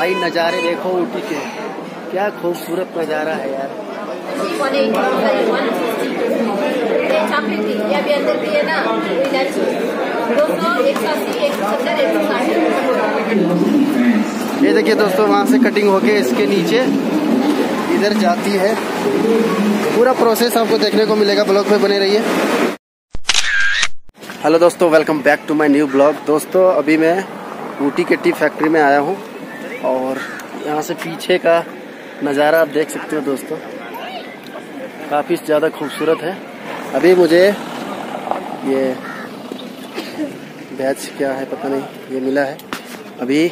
भाई नज़ारे देखो ऊटी के। क्या खूबसूरत नज़ारा है यार। ये देखिए दोस्तों, वहाँ से कटिंग होके इसके नीचे इधर जाती है। पूरा प्रोसेस आपको देखने को मिलेगा ब्लॉग में बने रहिए। हेलो दोस्तों welcome back to my new blog दोस्तों, अभी मैं ऊटी के टी फैक्ट्री में आया हूँ। और यहाँ से पीछे का नज़ारा आप देख सकते हो दोस्तों। काफ़ी ज़्यादा खूबसूरत है। अभी मुझे ये बैच क्या है पता नहीं, ये मिला है। अभी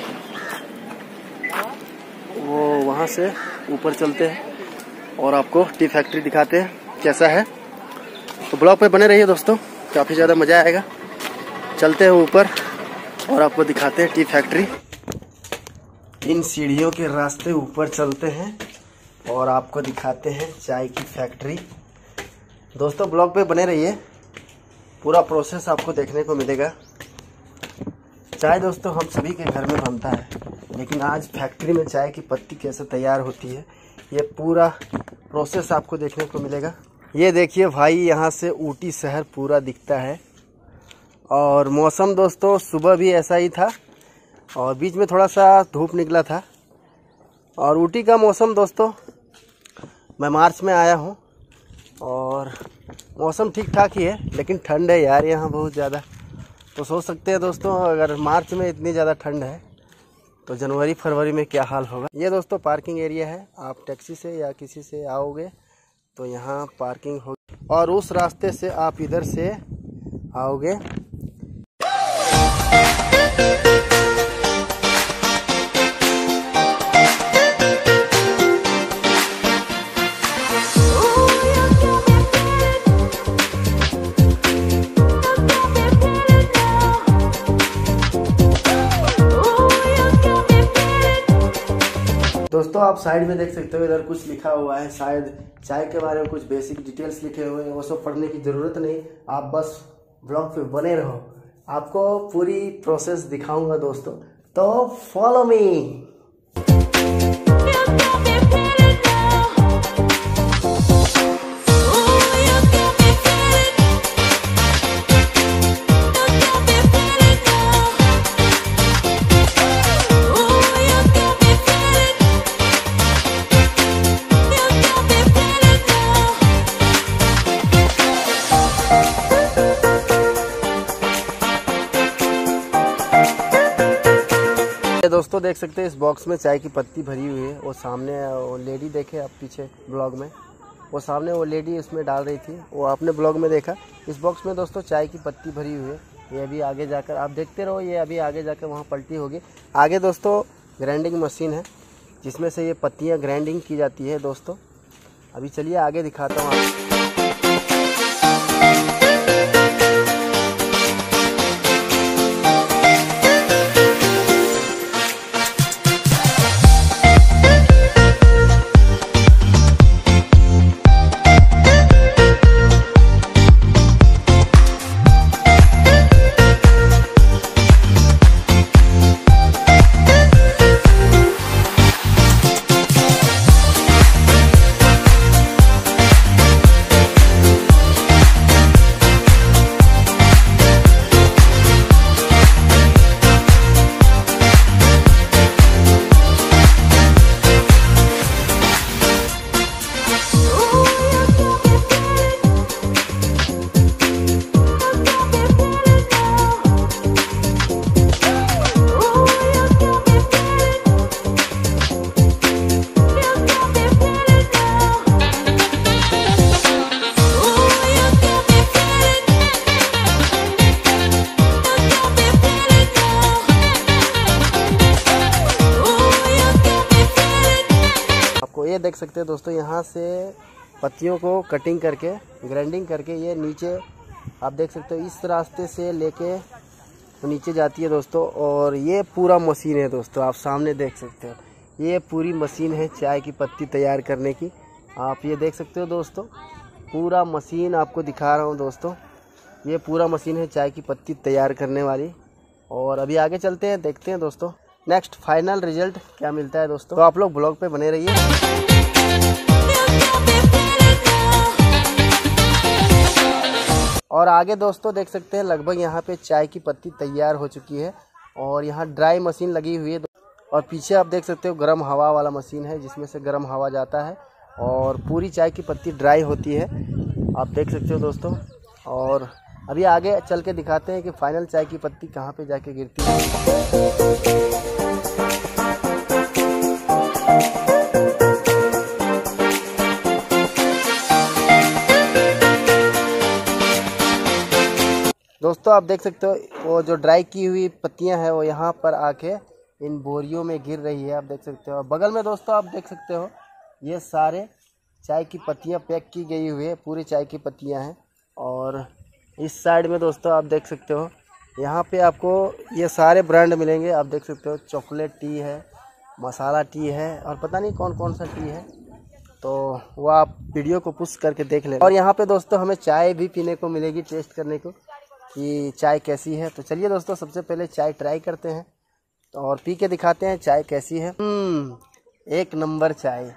वो वहाँ से ऊपर चलते हैं और आपको टी फैक्ट्री दिखाते हैं कैसा है। तो ब्लॉग पे बने रहिए दोस्तों, काफ़ी ज़्यादा मज़ा आएगा। चलते हैं ऊपर और आपको दिखाते हैं टी फैक्ट्री। इन सीढ़ियों के रास्ते ऊपर चलते हैं और आपको दिखाते हैं चाय की फैक्ट्री। दोस्तों, ब्लॉग पे बने रहिए। पूरा प्रोसेस आपको देखने को मिलेगा। चाय दोस्तों, हम सभी के घर में बनता है, लेकिन आज फैक्ट्री में चाय की पत्ती कैसे तैयार होती है, ये पूरा प्रोसेस आपको देखने को मिलेगा। ये देखिए भाई, यहाँ से ऊटी शहर पूरा दिखता है। और मौसम दोस्तों, सुबह भी ऐसा ही था। और बीच में थोड़ा सा धूप निकला था। और ऊटी का मौसम दोस्तों, मैं मार्च में आया हूँ और मौसम ठीक ठाक ही है, लेकिन ठंड है यार यहाँ बहुत ज़्यादा। तो सोच सकते हैं दोस्तों, अगर मार्च में इतनी ज़्यादा ठंड है तो जनवरी, फरवरी में क्या हाल होगा? ये दोस्तों पार्किंग एरिया है। आप टैक्सी से या किसी से आओगे तो यहाँ पार्किंग होगी और उस रास्ते से आप इधर से आओगे। दोस्तों, आप साइड में देख सकते हो, इधर कुछ लिखा हुआ है, शायद चाय के बारे में कुछ बेसिक डिटेल्स लिखे हुए हैं, वो सब पढ़ने की ज़रूरत नहीं। आप बस ब्लॉग पे बने रहो। आपको पूरी प्रोसेस दिखाऊँगा दोस्तों। तो फॉलो मी दोस्तों देख सकते हैं, इस बॉक्स में चाय की पत्ती भरी हुई है। वो सामने, वो लेडी देखे आप पीछे ब्लॉग में। वो सामने वो लेडी इसमें डाल रही थी। वो आपने ब्लॉग में देखा। इस बॉक्स में दोस्तों चाय की पत्ती भरी हुई है। ये अभी आगे जाकर, आप देखते रहो, ये अभी आगे जाकर वहाँ पलटी होगी। आगे दोस्तों ग्राइंडिंग मशीन है, जिसमें से ये पत्तियाँ ग्राइंडिंग की जाती है दोस्तों। अभी चलिए आगे दिखाता हूँ आपको। देख सकते हैं दोस्तों, यहाँ से पत्तियों को कटिंग करके ग्राइंडिंग करके ये नीचे, आप देख सकते हो, इस रास्ते से लेके नीचे जाती है दोस्तों, और ये पूरा मशीन है दोस्तों, आप सामने देख सकते हो। ये पूरी मशीन है चाय की पत्ती तैयार करने की। आप ये देख सकते हो दोस्तों, पूरा मशीन आपको दिखा रहा हूँ दोस्तों। ये पूरा मशीन है चाय की पत्ती तैयार करने वाली। और अभी आगे चलते हैं, देखते हैं दोस्तों। नेक्स्ट फाइनल रिज़ल्ट क्या मिलता है दोस्तों? तो आप लोग ब्लॉग पे बने रहिए। और आगे दोस्तों देख सकते हैं, लगभग यहाँ पे चाय की पत्ती तैयार हो चुकी है और यहाँ ड्राई मशीन लगी हुई है। और पीछे आप देख सकते हो, गर्म हवा वाला मशीन है, जिसमें से गर्म हवा जाता है और पूरी चाय की पत्ती ड्राई होती है। आप देख सकते हो दोस्तों। और अभी आगे चल के दिखाते हैं कि फाइनल चाय की पत्ती कहाँ पे जाके गिरती है। दोस्तों, आप देख सकते हो, वो जो ड्राई की हुई पत्तियाँ हैं, वो यहाँ पर आके इन बोरियों में गिर रही है, आप देख सकते हो। बगल में दोस्तों, आप देख सकते हो, ये सारे चाय की पत्तियाँ पैक की गई हुई है, पूरी चाय की पत्तियाँ हैं। और इस साइड में दोस्तों, आप देख सकते हो, यहाँ पे आपको ये सारे ब्रांड मिलेंगे। आप देख सकते हो, चॉकलेट टी है मसाला टी है और पता नहीं कौन कौन सा टी है। तो वो आप वीडियो को पुश करके देख लें और यहाँ पे दोस्तों हमें चाय भी पीने को मिलेगी टेस्ट करने को कि चाय कैसी है। तो चलिए दोस्तों, सबसे पहले चाय ट्राई करते हैं। और पी के दिखाते हैं चाय कैसी है। हम्म एक नंबर चाय।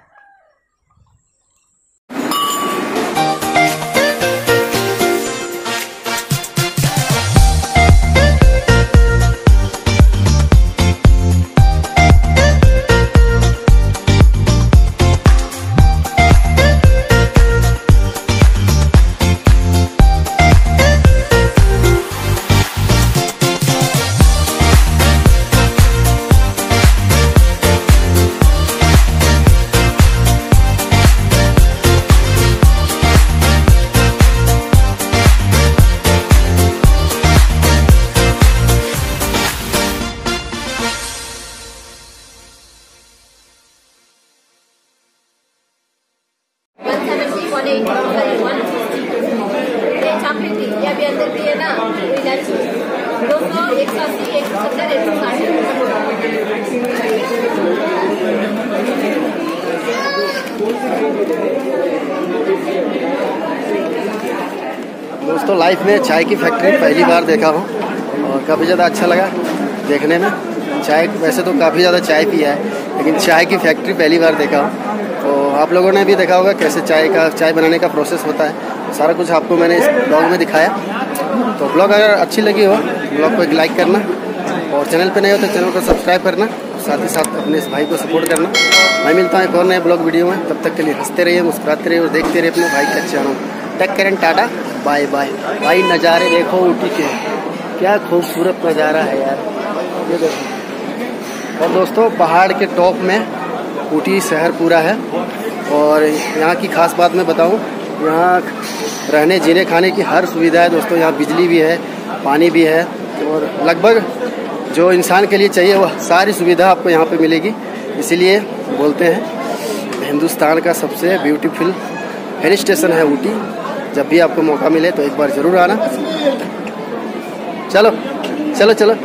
है ना दो सौ एक सौ अस्सी, एक सौ सत्तर, एक सौ दोस्तों लाइफ में चाय की फैक्ट्री पहली बार देखा हूँ, और काफ़ी ज़्यादा अच्छा लगा देखने में। चाय, वैसे तो काफ़ी ज़्यादा चाय पिया है, लेकिन चाय की फैक्ट्री पहली बार देखा हूँ। तो आप लोगों ने भी देखा होगा कैसे चाय का, चाय बनाने का प्रोसेस होता है। सारा कुछ आपको मैंने इस ब्लॉग में दिखाया। तो ब्लॉग अगर अच्छी लगी हो ब्लॉग को एक लाइक करना और चैनल पे नहीं हो तो चैनल को सब्सक्राइब करना। साथ ही साथ अपने इस भाई को सपोर्ट करना। मैं मिलता हूँ एक और नए ब्लॉग वीडियो में। तब तक के लिए हँसते रहिए, मुस्कुराते रहिए और देखते रहिए अपने भाई का चैनल टेक करें टाटा बाय बाय भाई, नज़ारे देखो ऊटी के। क्या खूबसूरत नज़ारा है यार। ये देखो। और दोस्तों, पहाड़ के टॉप में ऊटी शहर पूरा है। और यहाँ की खास बात मैं बताऊँ, यहाँ रहने जीने खाने की हर सुविधा है दोस्तों, यहाँ बिजली भी है, पानी भी है, और लगभग जो इंसान के लिए चाहिए वह सारी सुविधा आपको यहाँ पे मिलेगी। इसीलिए बोलते हैं, हिंदुस्तान का सबसे ब्यूटीफुल हिल स्टेशन है ऊटी। जब भी आपको मौका मिले तो एक बार ज़रूर आना। चलो चलो चलो।